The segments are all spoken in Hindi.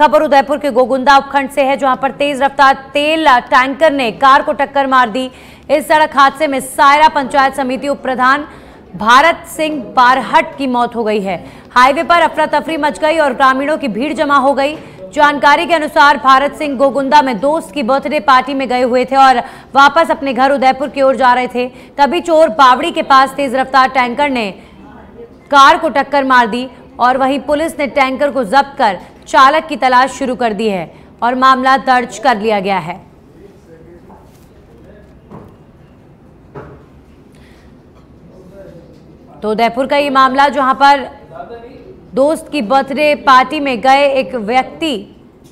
खबर उदयपुर के गोगुंदा उपखंड से है, जहाँ पर तेज रफ्तार तेल टैंकर ने कार को टक्कर मार दी। इस सड़क हादसे में सायरा पंचायत समिति उप प्रधान भारत सिंह बारहट की मौत हो गई है। हाईवे पर अफरा तफरी मच गई और ग्रामीणों की भीड़ जमा हो गई। जानकारी के अनुसार भारत सिंह गोगुंदा में दोस्त की बर्थडे पार्टी में गए हुए थे और वापस अपने घर उदयपुर की ओर जा रहे थे। तभी चोर बावड़ी के पास तेज रफ्तार टैंकर ने कार को टक्कर मार दी और वहीं पुलिस ने टैंकर को जब्त कर चालक की तलाश शुरू कर दी है और मामला दर्ज कर लिया गया है। तो उदयपुर का ये मामला, जहाँ पर दोस्त की बर्थडे पार्टी में गए एक व्यक्ति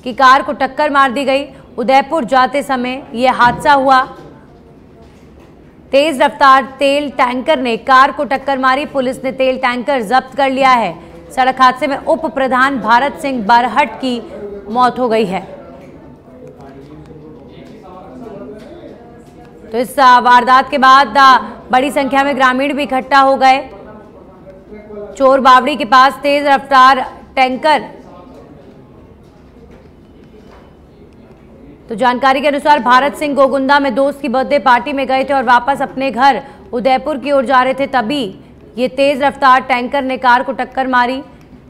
की कार को टक्कर मार दी गई। उदयपुर जाते समय यह हादसा हुआ। तेज रफ्तार तेल टैंकर ने कार को टक्कर मारी। पुलिस ने तेल टैंकर जब्त कर लिया है। सड़क हादसे में उप प्रधान भारत सिंह बरहट की मौत हो गई है। तो इस वारदात के बाद बड़ी संख्या में ग्रामीण भी इकट्ठा हो गए। चोर बावड़ी के पास तेज रफ्तार टैंकर। तो जानकारी के अनुसार भारत सिंह गोगुंदा में दोस्त की बर्थडे पार्टी में गए थे और वापस अपने घर उदयपुर की ओर जा रहे थे, तभी ये तेज रफ्तार टैंकर ने कार को टक्कर मारी।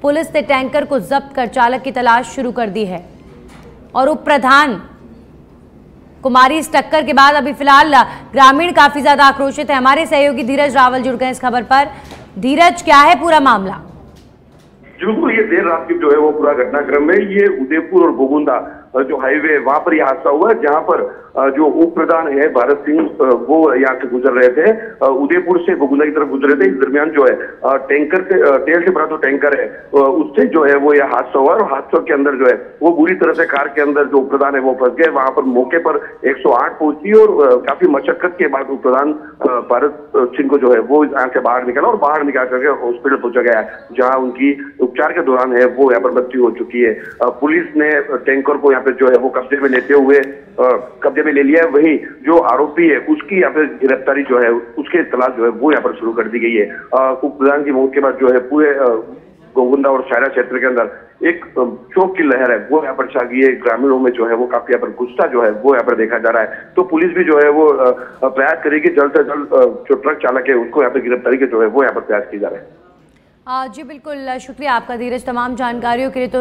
पुलिस ने टैंकर को जब्त कर चालक की तलाश शुरू कर दी है। और उप प्रधान कुमारी, इस टक्कर के बाद अभी फ़िलहाल ग्रामीण काफ़ी ज़्यादा आक्रोशित है। हमारे सहयोगी धीरज रावल जुड़ गए इस खबर पर। धीरज, क्या है पूरा मामला? बिल्कुल ये देर रात की जो है वो पूरा घटनाक्रम है ये उदयपुर और गोगुंदा जो हाईवे, वहाँ पर यह हादसा हुआ, जहाँ पर जो उप प्रधान है, भारत सिंह वो यहाँ से गुजर रहे थे। उदयपुर से गोगुंदा की तरफ़ गुजर रहे थे। इस दरमियान जो है टैंकर से तेल से भरा जो टैंकर है उससे जो है वो यह हादसा हुआ और हादसों के अंदर जो है, वो बुरी तरह से कार के अंदर जो उप प्रधान है, वो फंस गए। वहाँ पर मौके पर 108 पहुँची और काफ़ी मशक्कत के बाद उप प्रधान भारत सिंह को जो है वो यहाँ से बाहर निकाला और बाहर निकाल करके हॉस्पिटल पहुँचा गया, जहाँ उनकी उपचार के दौरान है, वो यहाँ पर मृत्यु हो चुकी है। पुलिस ने टैंकर को यहाँ पे जो है वो कब्जे में लेते हुए कब्जे में ले लिया है। वही जो आरोपी है, उसकी यहाँ पे गिरफ्तारी जो है, उसके तलाश जो है वो यहाँ पर शुरू कर दी गई है। उप प्रधान की मौत के बाद जो है पूरे गोगुंदा और शायरा क्षेत्र के अंदर एक शोक की लहर है। वो यहाँ पर छा गई है। ग्रामीणों में जो है वो काफ़ी यहाँ पर गुस्सा जो है वो यहाँ पर देखा जा रहा है। तो पुलिस भी जो है वो प्रयास करेगी जल्द से जल्द जो ट्रक चालक है, उसको यहाँ पे गिरफ्तारी के जो है वो यहाँ पर प्रयास किया जा रहा है। जी बिल्कुल, शुक्रिया आपका धीरज। तमाम जानकारियों के लिए तो